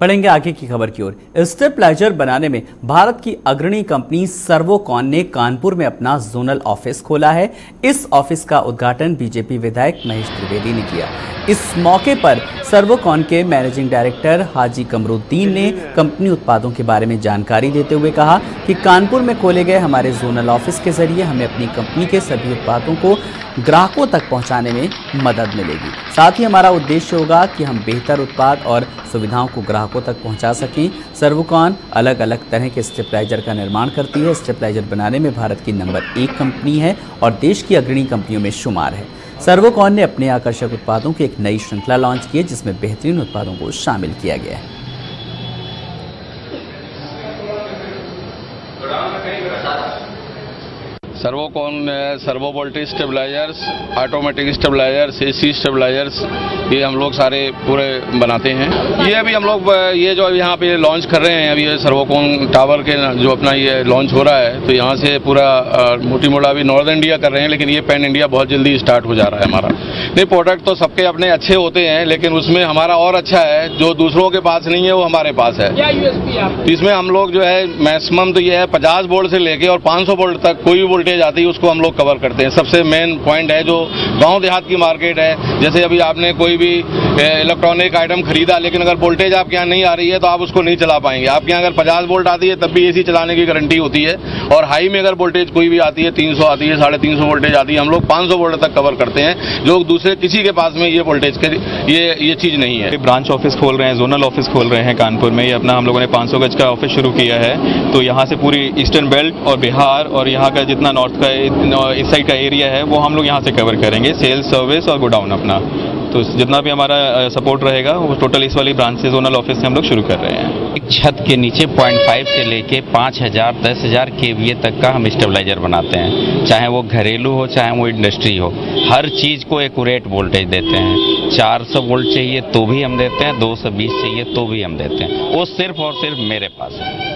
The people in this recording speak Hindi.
बढ़ेंगे आगे की खबर की ओर। स्टेपलाइजर बनाने में भारत की अग्रणी कंपनी सर्वोकॉन ने कानपुर में अपना जोनल ऑफ़िस खोला है। इस ऑफ़िस का उद्घाटन बीजेपी विधायक महेश त्रिवेदी ने किया। इस मौके पर सर्वोकॉन के मैनेजिंग डायरेक्टर हाजी कमरुद्दीन ने कंपनी उत्पादों के बारे में जानकारी देते हुए कहा कि कानपुर में खोले गए हमारे जोनल ऑफ़िस के ज़रिए हमें अपनी कंपनी के सभी उत्पादों को ग्राहकों तक पहुँचाने में मदद मिलेगी। साथ ही हमारा उद्देश्य होगा कि हम बेहतर उत्पाद और सुविधाओं को ग्राहकों तक पहुँचा सकें। सर्वोकॉन अलग अलग तरह के स्टेपलाइजर का निर्माण करती है। स्टेपलाइजर बनाने में भारत की नंबर एक कंपनी है और देश की अग्रणी कंपनियों में शुमार है। सर्वोकॉन ने अपने आकर्षक उत्पादों की एक नई श्रृंखला लॉन्च की है, जिसमें बेहतरीन उत्पादों को शामिल किया गया है। Servokon servo voltage stabilizers automatic stabilizers AC stabilizers ये हम लोग सारे पूरे बनाते हैं। ये अभी हम लोग ये जो अभी यहाँ पे लॉन्च कर रहे हैं अभी ये सर्वोकॉन टावर के जो अपना ये लॉन्च हो रहा है तो यहाँ से पूरा मोटी मोटा अभी नॉर्थ इंडिया कर रहे हैं लेकिन ये पैन इंडिया बहुत जल्दी स्टार्ट हो जा रहा है हमारा। नहीं प्रोडक्ट तो सबके अपने अच्छे होते हैं लेकिन उसमें हमारा और अच्छा है जो दूसरों के पास नहीं है वो हमारे पास है। इसमें हम लोग जो है मैक्सिमम तो ये है पचास वोल्ट से लेके और पाँच वोल्ट तक कोई भी वोल्टेज आती है, उसको हम लोग कवर करते हैं। सबसे मेन पॉइंट है जो गाँव देहात की मार्केट है। जैसे अभी आपने कोई भी इलेक्ट्रॉनिक आइटम खरीदा, लेकिन अगर वोल्टेज आपके यहाँ नहीं आ रही है तो आप उसको नहीं चला पाएँगे। आपके यहाँ अगर पचास वोल्ट आती है, तब भी एसी चलाने की गारंटी होती है। और हाई में अगर वोल्टेज कोई भी आती है, तीन सौ आती है, साढ़े तीन वोल्टेज आती है, हम लोग पाँच वोल्ट तक कवर करते हैं। जो दूसरे किसी के पास में ये वोल्टेज के, ये ये चीज़ नहीं है। ब्रांच ऑफ़िस खोल रहे हैं जोनल ऑफ़िस खोल रहे हैं कानपुर में। ये अपना हम लोगों ने 500 गज का ऑफ़िस शुरू किया है। तो यहाँ से पूरी ईस्टर्न बेल्ट और बिहार और यहाँ का जितना नॉर्थ का इस साइड का एरिया है, वो हम लोग यहाँ से कवर करेंगे सेल्स सर्विस और गोडाउन अपना। तो जितना भी हमारा सपोर्ट रहेगा, वो टोटल इस वाली ब्रांच से जोनल ऑफ़िस से हम लोग शुरू कर रहे हैं। एक छत के नीचे पॉइंट फाइव से लेके पाँच हज़ार, दस हज़ार के वी तक का हम स्टेबलाइजर बनाते हैं। चाहे वो घरेलू हो, चाहे वो इंडस्ट्री हो, हर चीज़ को एकट वोल्टेज देते हैं। 400 वोल्ट चाहिए तो भी हम देते हैं 220 चाहिए तो भी हम देते हैं। वो सिर्फ़ और सिर्फ़ मेरे पास है।